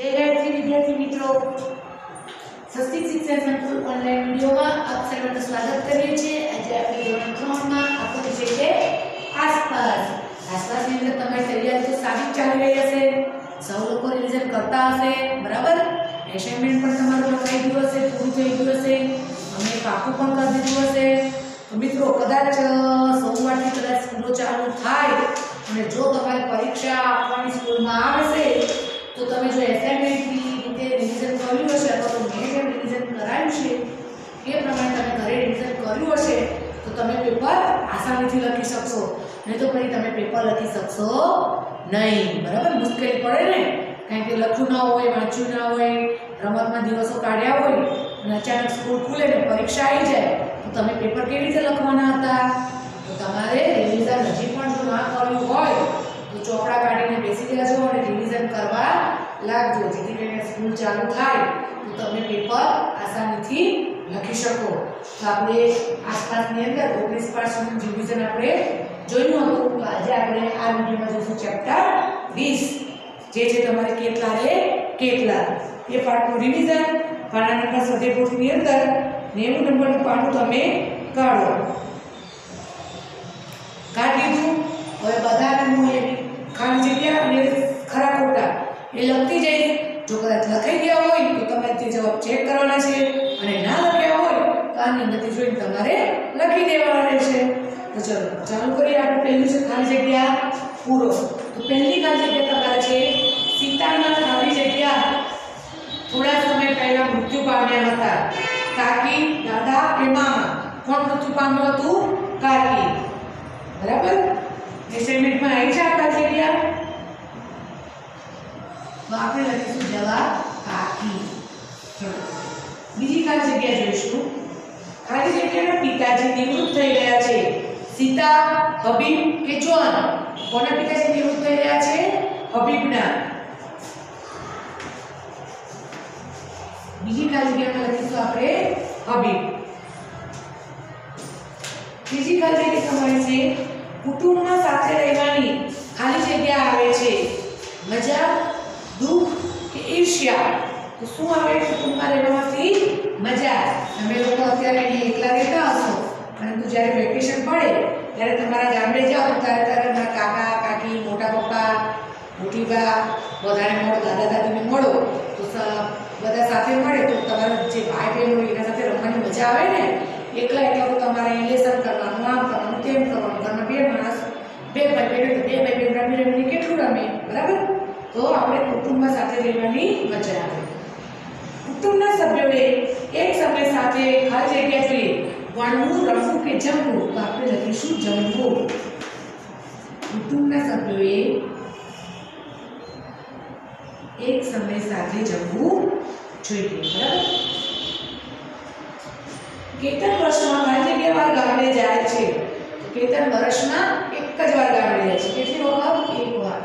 જય વિદ્યાર્થી મિત્રો. સ્વસ્તિક શિક્ષણ સંકુલ ઓનલાઈન વિડીયોમાં આપ સ્વાગત કરીએ છીએ. આજે આપણે ત્રણમાં આપણો વિષય આસપાસ. આસપાસની તમારી તૈયારી તો સારી ચાલી રહી હશે. સૌ લોકો રિવિઝન કરતા હશે, બરાબર? એસાઇનમેન્ટ પણ તમારું લખાઈ ગયું હશે થઈ ગયું હશે. અમે પાકું પણ કરી દીધું હશે. મિત્રો, કદાચ સોમવારથી કદાચ સ્કૂલો ચાલુ થાય અને જો તમારે પરીક્ષા આપવાની સ્કૂલમાં આવશે તો તમે જો એસાઇનમેન્ટની રીતે રિવિઝન કર્યું હશે અથવા તો મેં જેમ રિવિઝન કરાવ્યું છે, એ પ્રમાણે તમે ઘરે રિવિઝન કર્યું હશે, તો તમે પેપર આસાનીથી લખી શકશો. નહીં તો પછી તમે પેપર લખી શકશો નહીં. બરાબર? મુશ્કેલી પડે ને? કારણ કે લખ્યું ના હોય, વાંચ્યું ના હોય, રમતમાં દિવસો કાઢ્યા હોય અને અચાનક સ્કૂલ ખુલે ને પરીક્ષા આવી જાય, તો તમે પેપર કેવી રીતે લખવાના હતા? તો તમારે રિવિઝન હજી પણ જો ના કર્યું હોય ચોપડા કાઢીને બેસી જજો અને રિવિઝન કરવા લાગજો. જેથી કરીને સ્કૂલ ચાલુ થાય તો તમે પેપર આસાનીથી લખી શકો. તો આપણે આસપાસની અંદર ઓગણીસ પાસનું રિવિઝન આપણે જોયું હતું. તો આજે આપણે આ વિડીયોમાં જોઈશું ચેપ્ટર વીસ. જે છે તમારે કેટલા રે કેટલા. એ પાઠનું રિવિઝન પાના નંબર સદેપુરની અંદર નેવું નંબરનું પાનું તમે કાઢો કાઢી દીધું હવે બધાને હું એ ખાલી જગ્યા અને ખરા ખોટા એ લખતી જઈશ જો કદાચ લખાઈ ગયા હોય તો તમારે તે જવાબ ચેક કરવાના છે અને ના લખ્યા હોય તો આની અંદરથી જોઈને તમારે લખી દેવાના રહેશે તો ચલો ચાલુ કરીએ આપણે પહેલું છે ખાલી જગ્યા પૂરો તો પહેલી ખાલી જગ્યા તમારે છે સીતાના ખાલી જગ્યા થોડા સમય પહેલા મૃત્યુ પામ્યા હતા કાકી દાદા કે મામા કોણ મૃત્યુ પામ્યું હતું કાકી બરાબર એસાઇનમેન્ટમાં આવી છે આપણા જગ્યા તો આપણે લખીશું જવાબ કાકી ચલો બીજી ખાલી જગ્યા જોઈશું ખાલી જગ્યાના પિતાજી નિવૃત્ત થઈ રહ્યા છે સીતા હબીબ કે જોન કોના પિતાજી નિવૃત્ત થઈ રહ્યા છે હબીબના બીજી ખાલી જગ્યામાં લખીશું આપણે હબીબ ત્રીજી ખાલી જગ્યા તમારી છે. કુટુંબમાં સાથે રહેવાની ખાલી જગ્યા આવે છે. મજા, દુઃખ કે ઈર્ષ્યા. તો શું આવે? કુટુંબમાં રહેવામાંથી મજા તમે લોકો અત્યારે અહીં એકલા રહેતા હશો, પરંતુ જ્યારે વેકેશન પડે, ત્યારે તમારા ગામડે જાઓ, ત્યારે ત્યારે મારા કાકા, કાકી, મોટા પપ્પા, મોટી બા, બધાને મળો, દાદા, દાદીને મળો. સાથે મળે તો તમારા જે ભાઈ બહેન હોય એના સાથે રમવાની મજા આવે ને, એકલા એકલા તમારે લેસન કરવાનું આમ કરવાનું તેમ કરવાનું, ઘરમાં બે માણસ, બે ભાઈ બહેન બે ભાઈ બહેન રમી રમીને કેટલું રમે, બરાબર? તો આપણે કુટુંબમાં સાથે રહેવાની મજા આવે. કુટુંબના સભ્યોએ એક સમય સાથે હર જગ્યા જોઈએ, ભણવું, રમવું કે જમવું, તો આપણે લખીશું જમવું. કુટુંબના સભ્યોએ એક સમય સાથે જમવું જોઈએ બરાબર? કેતન વર્ષમાં ખાલી જગ્યા વાર ગામડે જાય છે. કેતન વર્ષમાં એક જ વાર ગામડે જાય છે. કેટલી વખત એક વાર.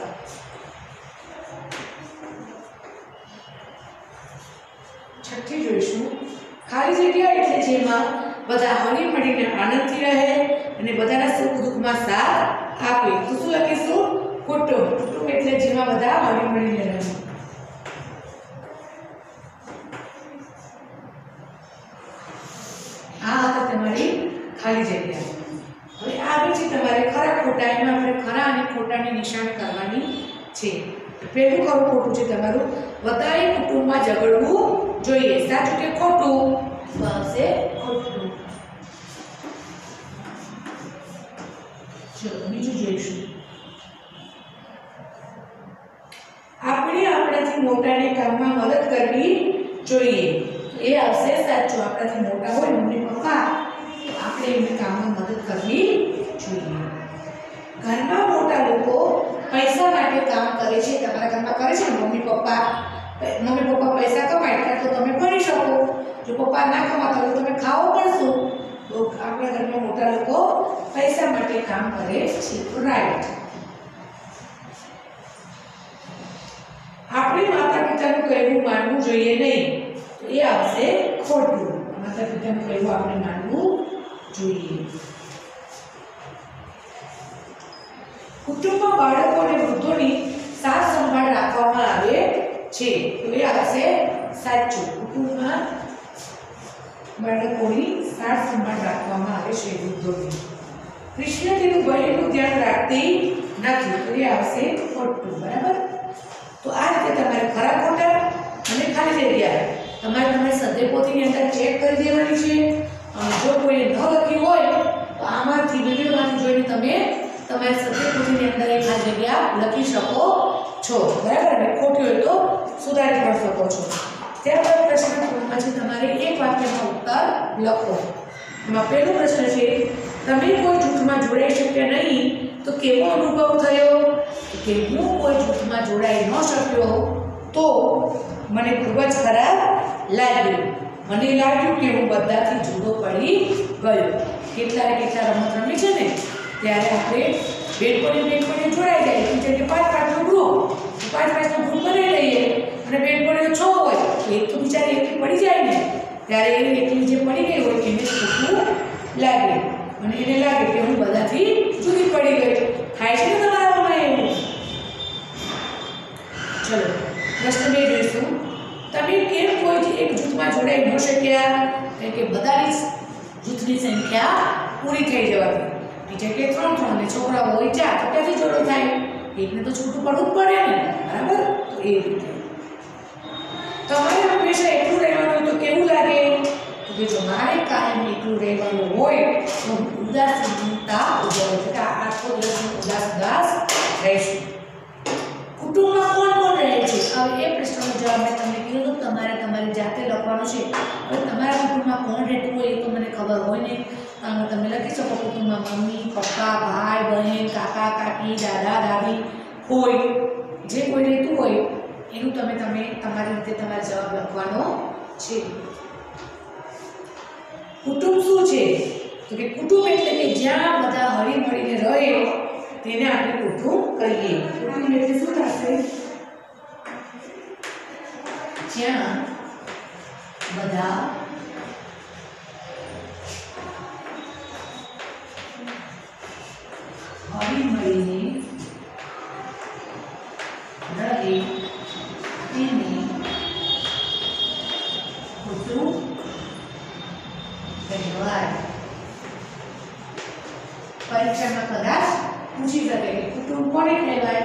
છઠ્ઠી જોઈશું. ખાલી જગ્યા એટલે જેમાં બધા હળી મળીને આનંદથી રહે અને બધાના સુખ દુઃખમાં સાથ આપે. તો શું લખીશું? કુટુંબ. કુટુંબ એટલે જેમાં બધા હળી મળીને રહે આ હતા તમારી ખાલી જગ્યા હવે આગળ છે તમારે ખરા ખોટા એમાં આપણે ખરા અને ખોટાની નિશાન કરવાની છે. પહેલું ખરું ખોટું છે તમારું વધારે કુટુંબમાં ઝઘડવું જોઈએ. સાચું કે ખોટું? આવશે ખોટું. ચલો બીજું જોઈશું. આપણે આપણાથી મોટાને કામમાં મદદ કરવી જોઈએ. એ આવશે સાચું. આપણાથી મોટા હોય મમ્મી પપ્પા આપણે એમને કામમાં મદદ કરવી જોઈએ. ઘરમાં મોટા લોકો પૈસા માટે કામ કરે છે, તમારા ઘરમાં કરે છે મમ્મી, પપ્પા મમ્મી, પપ્પા પૈસા કમાય ત્યાં તો તમે ભણી શકો. જો પપ્પા ના કમાતા તો તમે ખાવો પણ શું? તો આપણા ઘરમાં મોટા લોકો પૈસા માટે કામ કરે છે. રાઈટ આપણે માતા પિતાનું કહેવું માનવું જોઈએ નહીં. એ આવશે ખોટું. માતા પિતાનું કહેવું આપણે માનવું જોઈએ કુટુંબમાં બાળકો અને વૃદ્ધોની સાર સંભાળ રાખવામાં આવે છે. તો એ આવશે સાચું. કુટુંબમાં બાળકોની સાર સંભાળ રાખવામાં આવે છે વૃદ્ધોની. કૃષ્ણ તેનું બહેનનું ધ્યાન રાખતી નથી. તો એ આવશે ખોટું. બરાબર? તો આ રીતે તમારે ખરા ખોટા અને ખાલી જગ્યા તમારે તમારી સદ્ય અંદર ચેક કરી દેવાની છે. જો કોઈ ન લખ્યું હોય, તો આમાંથી વિડીયોમાંથી જોઈને તમે તમારી સદ્ય અંદર એક આ જગ્યા લખી શકો છો. બરાબર? અને ખોટી હોય તો સુધારી પણ શકો છો. ત્યારબાદ પ્રશ્ન પછી તમારે એક વાક્યમાં ઉત્તર લખો એમાં પહેલો પ્રશ્ન છે, તમે કોઈ જૂથમાં જોડાઈ શક્યા નહીં, તો કેવો અનુભવ થયો? કે હું કોઈ જૂથમાં જોડાઈ ન શક્યો, તો મને ખૂબ જ ખરાબ લાગ્યું. મને લાગ્યું કે હું બધાથી જુદો પડી ગયો. કેટલા કેટલા રમત રમી છે ને, ત્યારે આપણે બેટ પડે બેટ બેનપણી જોડાઈ જાય કે પાંચ પાંચનો ગ્રુપ પાંચ પાંચનો ગ્રુપ બનાવી લઈએ. અને બેટ બેનપણીઓ છ હોય, તો એક તો બિચારી એકલી પડી જાય ને. ત્યારે એ એકલી જે પડી ગઈ હોય, એને ખોટું લાગે. અને એને લાગે કે હું બધાથી જુદી પડી ગઈ. થાય છે ને તમારામાં એવું? ચલો, પ્રશ્ન બે જોઈશું. તમે કેમ કોઈ એક જૂથમાં જોડાઈ ન શક્યા કારણ કે બધાની જૂથની સંખ્યા પૂરી થઈ જવાથી ટીચર કે ત્રણ ત્રણ ને છોકરાઓ હોય ચાર, તો ક્યાંથી જોડો થાય? એકને તો છૂટું પડવું જ પડે ને, બરાબર? તો એ રીતે. તમારે હંમેશા એટલું રહેવાનું તો કેવું લાગે? તો કે જો મારે કાયમ એટલું રહેવાનું હોય, તો ઉદાસ ઉદાસીનતા ઉજવુ એટલે કે આખો દિવસ ઉદાસ ઉદાસ રહીશું. કુટુંબમાં કોણ કોણ રહે છે? હવે એ પ્રશ્નનો જવાબ મેં તમને કીધો તમારે તમારી જાતે લખવાનું છે. હવે તમારા કુટુંબમાં કોણ રહેતું હોય એ તો મને ખબર હોય ને તમે લખી શકો કુટુંબમાં મમ્મી, પપ્પા, ભાઈ, બહેન, કાકા, કાકી, દાદા, દાદી હોય. જે કોઈ રહેતું હોય એનું તમે તમે તમારી રીતે તમારે જવાબ લખવાનો છે. કુટુંબ શું છે? તો કે કુટુંબ એટલે કે જ્યાં બધા હળી મળીને રહે તેને આપણે કુટુંબ કહીએ કુટુંબ એટલે શું થશે જ્યાં બધા હળી મળીને રહે તેને કુટુંબ કહેવાય પરીક્ષામાં કદાચ પૂછી શકે કે કુટુંબ કોને કહેવાય?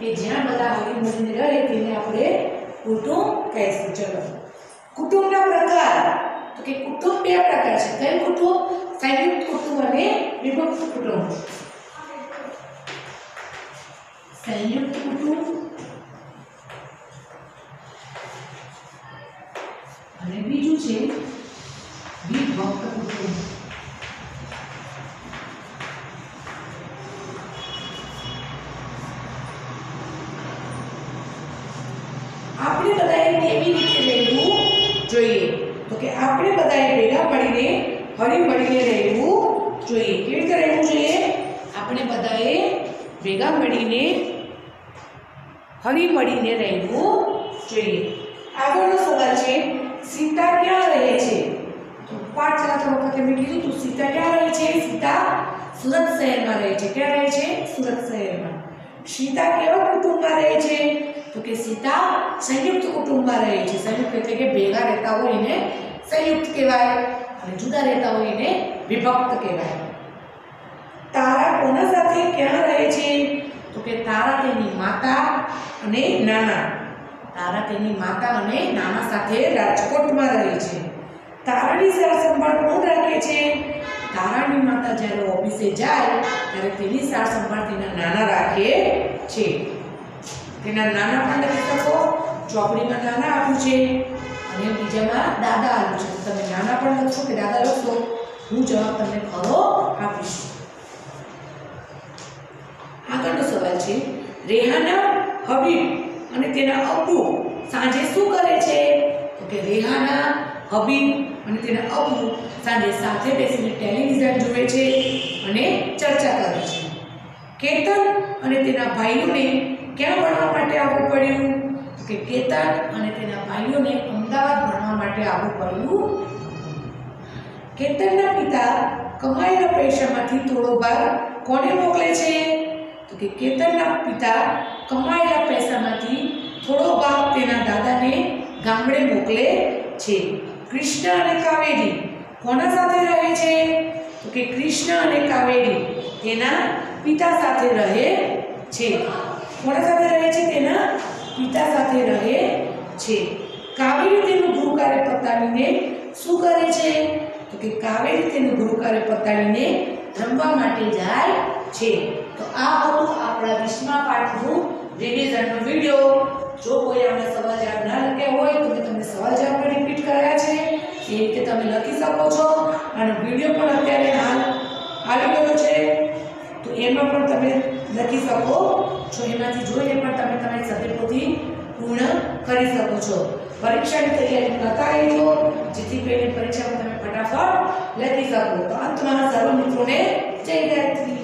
કે જ્યાં બધા હળી મળીને રહે તેને આપણે કુટુંબ કહીશું. ચલો. કુટુંબના પ્રકાર. તો કે કુટુંબ બે પ્રકાર છે. કયું કુટુંબ? સંયુક્ત કુટુંબ અને વિભક્ત કુટુંબ. સંયુક્ત કુટુંબ અને બીજું છે વિભક્ત કુટુંબ આપણે બધાએ કેવી રીતે રહેવું જોઈએ તો કે આપણે બધાએ ભેગા મળીને હળી મળીને રહેવું જોઈએ. કેવી રીતે રહેવું જોઈએ? આપણે બધાએ ભેગા મળીને હળી મળીને રહેવું જોઈએ. આગળનો સવાલ છે, સીતા ક્યાં રહે છે? તો પાઠ ચલાવતા વખતે મેં કીધું તું, સીતા ક્યાં રહે છે? સીતા સુરત શહેરમાં રહે છે. ક્યાં રહે છે? સુરત શહેરમાં. સીતા કેવા કુટુંબમાં રહે છે? તો કે સીતા સંયુક્ત કુટુંબમાં રહે છે. સંયુક્ત એટલે કે ભેગા રહેતા હોય એને સંયુક્ત કહેવાય અને જુદા રહેતા હોય એને વિભક્ત કહેવાય. તારા કોના સાથે ક્યાં રહે છે? તો કે તારા તેની માતા અને નાના. તારા તેની માતા અને નાના સાથે રાજકોટમાં રહે છે. તારાની સાર કોણ રાખે છે? તારાની માતા જ્યારે ઓફિસે જાય, ત્યારે તેની સાર સંભાળ તેના નાના રાખે છે. તેના નાના પણ લખી શકો, ચોપડીમાં નાના આપ્યું છે. અને બીજામાં દાદા આપ્યું છે. તમે નાના પણ લખશો કે દાદા લખશો હું જવાબ તમને ખરો આપીશ. આગળનો સવાલ છે, રેહાના હબીબ અને તેના અબુ સાંજે શું કરે છે? તો કે રેહાના હબીબ અને તેના અબુ સાંજે સાથે બેસીને ટેલિવિઝન જુએ છે અને ચર્ચા કરે છે. કેતન અને તેના ભાઈઓને ક્યાં ભણવા માટે આવવું પડ્યું? કે કેતન અને તેના ભાઈઓને અમદાવાદ ભણવા માટે આવવું પડ્યું. કેતનના પિતા કમાયેલા પૈસામાંથી થોડો ભાગ કોને મોકલે છે? તો કે કેતનના પિતા કમાયેલા પૈસામાંથી થોડો ભાગ તેના દાદાને ગામડે મોકલે છે. કૃષ્ણ અને કાવેરી કોના સાથે રહે છે? તો કે કૃષ્ણ અને કાવેરી તેના પિતા સાથે રહે છે. કોના સાથે રહે છે તેના પિતા સાથે રહે છે. કાવેરી તેનું ગૃહકાર્ય પતાવીને શું કરે છે? તો કે કાવેરી તેનું ગૃહકાર્ય પતાવીને રમવા માટે જાય છે. તો આ હતું આપણા વીસમા પાઠનું રિવિઝનનો વિડિયો જો કોઈ આપણે સવાલ જવાબ ના લખ્યા હોય તો મેં તમને સવાલ જવાબ રિપીટ કર્યા છે. એ રીતે તમે લખી શકો છો. અને વીડિયો પણ અત્યારે હાલ આવી ગયો છે. તો એમાં પણ તમે લખી શકો છો. એમાંથી જોઈને પણ તમે તમારી સભ્યપોથી પૂર્ણ કરી શકો છો. પરીક્ષાની તૈયારી કરતા રહેજો, જેથી કરીને પરીક્ષામાં તમે ફટાફટ લખી શકો. તો અંતમાં સર્વ મિત્રોને જય ગાયત્રી.